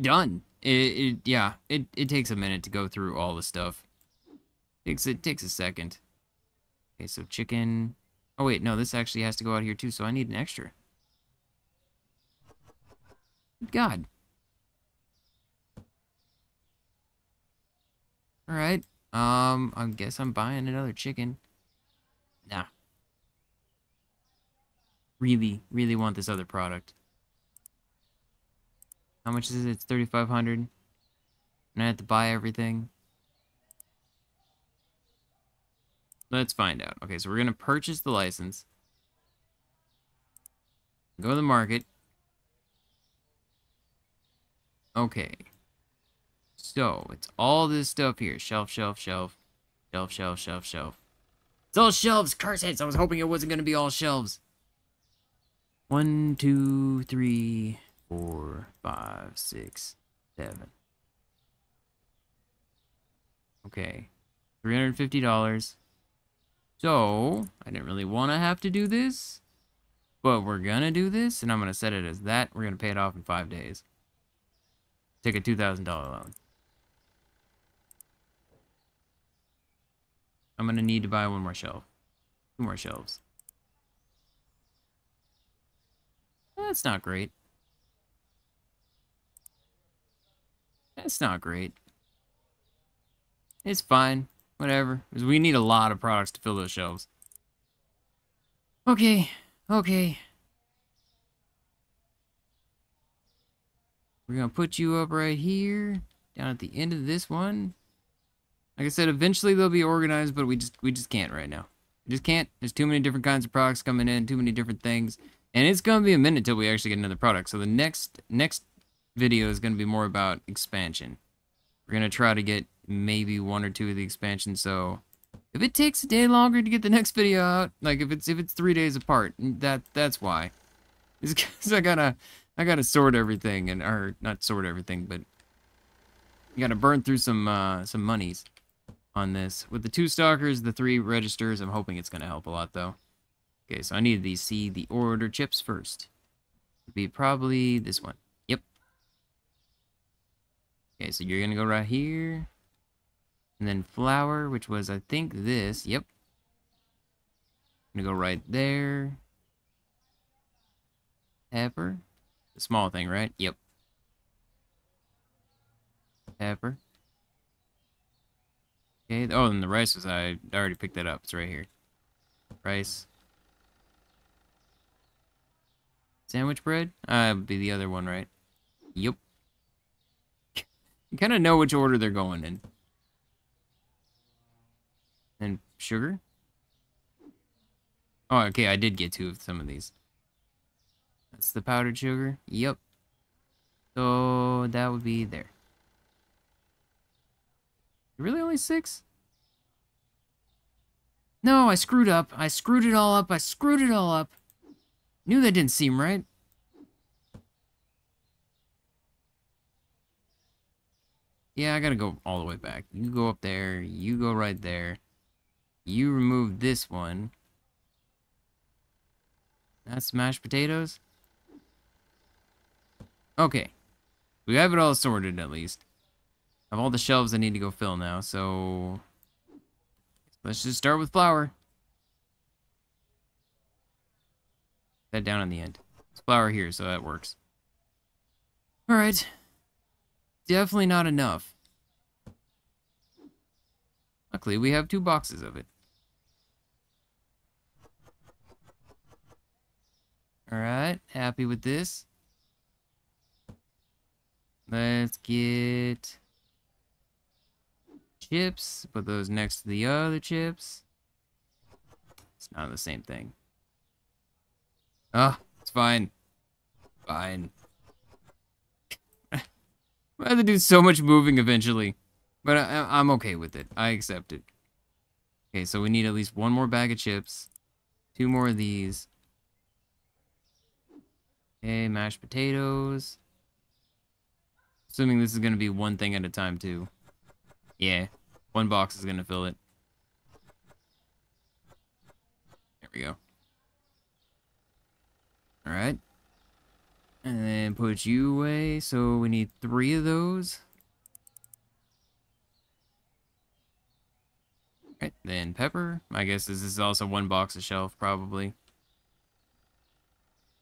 done. It, it yeah, it it takes a minute to go through all the stuff. It takes it takes a second. Okay, so chicken. Oh wait, no, this actually has to go out here too, so I need an extra. Good God. Alright. Um, I guess I'm buying another chicken. Nah. Really, really want this other product. How much is it? It's 3500 And I have to buy everything. Let's find out. Okay, so we're going to purchase the license. Go to the market. Okay. So, it's all this stuff here. Shelf, shelf, shelf. Shelf, shelf, shelf, shelf. It's all shelves, curse hits. I was hoping it wasn't going to be all shelves. One, two, three, four, five, six, seven. Okay. $350. So, I didn't really want to have to do this. But we're going to do this, and I'm going to set it as that. We're going to pay it off in five days. Take a $2,000 loan. I'm gonna need to buy one more shelf. Two more shelves. That's not great. That's not great. It's fine. Whatever. Because we need a lot of products to fill those shelves. Okay. Okay. We're going to put you up right here. Down at the end of this one. Like I said, eventually they'll be organized, but we just we just can't right now. We just can't. There's too many different kinds of products coming in, too many different things. And it's going to be a minute till we actually get another product. So the next next video is going to be more about expansion. We're going to try to get maybe one or two of the expansions. So if it takes a day longer to get the (laughs) next video out, like if it's if it's three days apart, that that's why. (laughs) It's because I gotta I gotta sort everything and or not sort everything, but you gotta burn through some uh, some monies on this. With the two stockers, the three registers, I'm hoping it's gonna help a lot though. Okay, so I need to see the order chips first. It'd be probably this one. Yep. Okay, so you're gonna go right here. And then flour, which was, I think, this. Yep. I'm gonna go right there. Pepper. The small thing, right? Yep. Pepper. Okay, oh, and the rice was, I already picked that up. It's right here. Rice. Sandwich bread? Uh, be the other one, right? Yep. (laughs) you kind of know which order they're going in. And sugar? Oh, okay, I did get two of some of these. That's the powdered sugar. Yep. So that would be there. Really only six? No, I screwed up. I screwed it all up. I screwed it all up. Knew that didn't seem right. Yeah, I gotta go all the way back. You go up there, you go right there. You remove this one. That's mashed potatoes? Okay. We have it all sorted, at least. I have all the shelves I need to go fill now, so... Let's just start with flour. that down on the end. It's flour here, so that works. Alright. Definitely not enough. Luckily, we have two boxes of it. Alright, happy with this. Let's get chips. Put those next to the other chips. It's not the same thing. Ah, oh, it's fine. Fine. I have to do so much moving eventually. But I, am okay with it. I accept it. Okay, so we need at least one more bag of chips. Two more of these. Okay, mashed potatoes. Assuming this is going to be one thing at a time, too. Yeah, one box is going to fill it. There we go. Alright. And then put you away. So we need three of those. Right, then pepper. I guess is this is also one box of shelf, probably.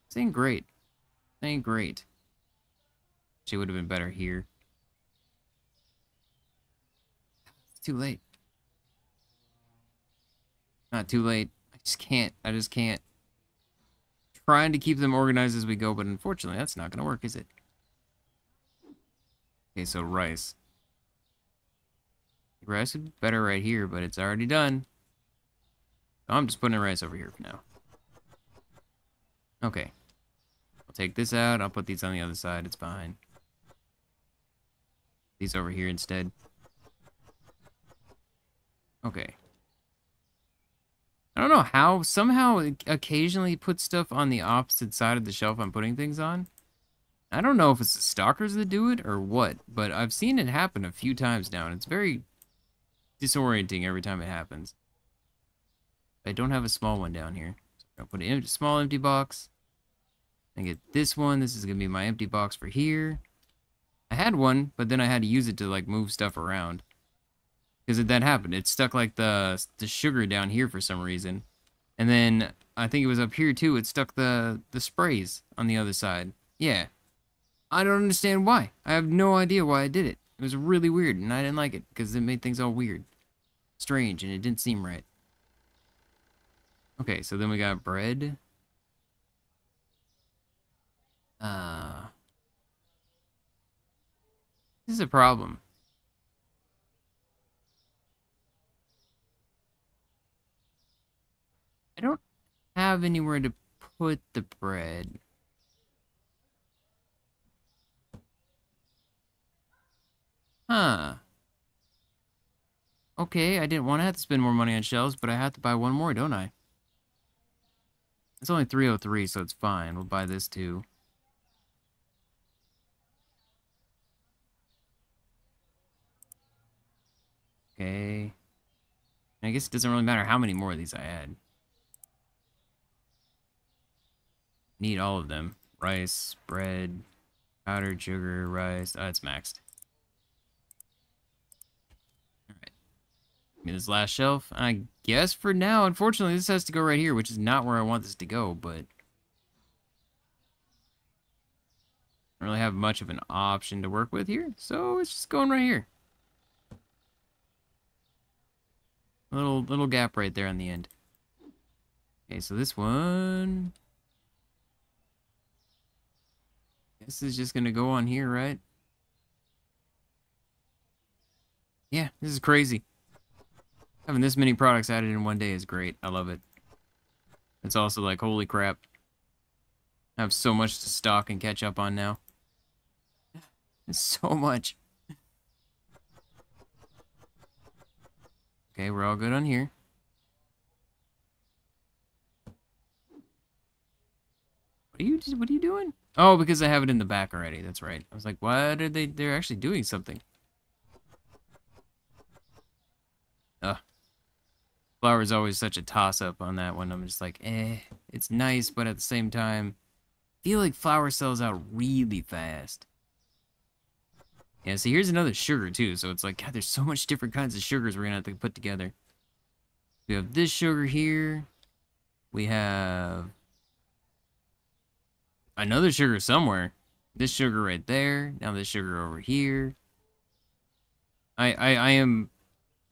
This ain't great. Ain't great. She would have been better here. It's too late. Not too late. I just can't. I just can't trying to keep them organized as we go, but unfortunately that's not going to work, is it? Okay, so rice. Rice would be better right here, but it's already done. I'm just putting rice over here for now. Okay. I'll take this out. I'll put these on the other side. It's fine. These over here instead. Okay. I don't know how, somehow occasionally put stuff on the opposite side of the shelf I'm putting things on. I don't know if it's the stockers that do it or what, but I've seen it happen a few times now, and it's very disorienting every time it happens. I don't have a small one down here. So I'll put a small empty box. And get this one. This is going to be my empty box for here. I had one, but then I had to use it to like move stuff around. Because that happened. It stuck like the the sugar down here for some reason. And then I think it was up here too. It stuck the the sprays on the other side. Yeah. I don't understand why. I have no idea why I did it. It was really weird, and I didn't like it because it made things all weird, strange, and it didn't seem right. Okay, so then we got bread. Uh, this is a problem. I don't have anywhere to put the bread. Huh. Okay, I didn't want to have to spend more money on shelves, but I have to buy one more, don't I? It's only 303, so it's fine. We'll buy this too. Okay. I guess it doesn't really matter how many more of these I add. Need all of them. Rice, bread, powdered sugar, rice. Oh, it's maxed. Alright. This last shelf. I guess for now, unfortunately, this has to go right here, which is not where I want this to go, but... I don't really have much of an option to work with here, so it's just going right here. Little little gap right there on the end. Okay, so this one... This is just gonna go on here, right? Yeah, this is crazy. Having this many products added in one day is great. I love it. It's also like, holy crap. I have so much to stock and catch up on now. (laughs) So much. Okay, we're all good on here. What are you what are you doing? Oh, because I have it in the back already. That's right. I was like, what are they they're actually doing something. Ugh. Flour is always such a toss-up on that one. I'm just like, eh, it's nice, but at the same time, I feel like flour sells out really fast. Yeah, so here's another sugar, too. So it's like, God, there's so much different kinds of sugars we're to have to put together. We have this sugar here. We have another sugar somewhere. This sugar right there. Now this sugar over here. I, I, I am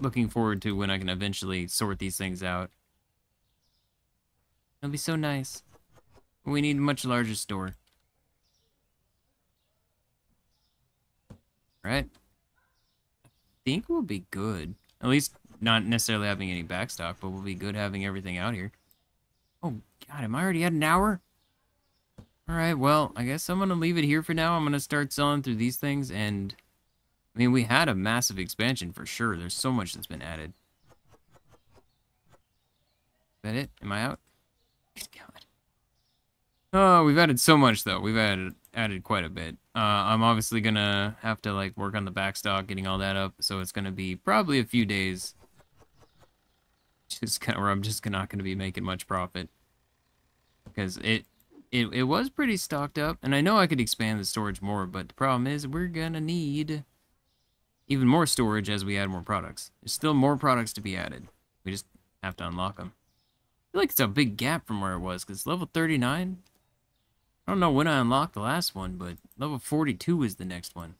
looking forward to when I can eventually sort these things out. It'll be so nice. We need a much larger store. Right? I think we'll be good. At least not necessarily having any backstock, but we'll be good having everything out here. Oh, God, am I already at an hour? Alright, well, I guess I'm going to leave it here for now. I'm going to start selling through these things, and... I mean, we had a massive expansion for sure. There's so much that's been added. Is that it? Am I out? Oh, we've added so much, though. We've added added quite a bit. Uh, I'm obviously gonna have to like work on the backstock, getting all that up, so it's gonna be probably a few days. Just kind of where I'm just not gonna be making much profit because it it it was pretty stocked up, and I know I could expand the storage more, but the problem is we're gonna need even more storage as we add more products. There's still more products to be added. We just have to unlock them. I feel like it's a big gap from where it was, because level 39, I don't know when I unlocked the last one, but level 42 is the next one.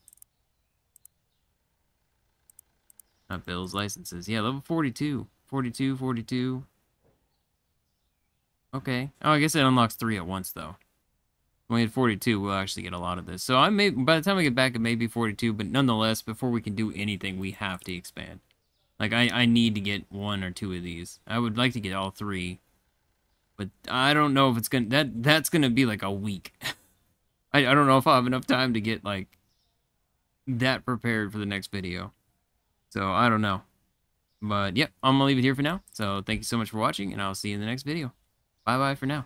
Not bills, licenses. Yeah, level 42. 42, 42. Okay. Oh, I guess it unlocks three at once, though. When we hit 42, we'll actually get a lot of this. So I may, by the time we get back, it may be 42, but nonetheless, before we can do anything, we have to expand. Like, I, I need to get one or two of these. I would like to get all three, but I don't know if it's gonna that that's gonna be like a week. (laughs) I I don't know if I'll have enough time to get like that prepared for the next video. So I don't know. But yep, I'm gonna leave it here for now. So thank you so much for watching, and I'll see you in the next video. Bye bye for now.